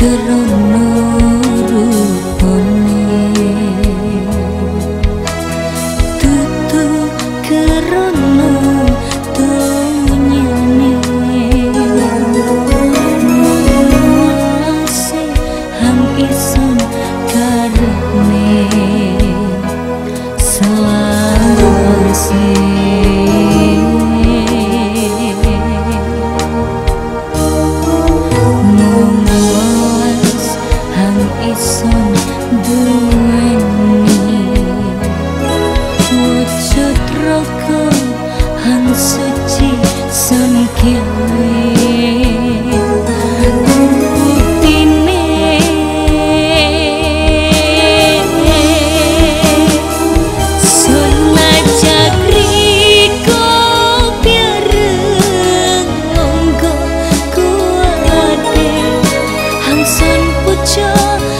kerunung xuân phút chớp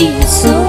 isso.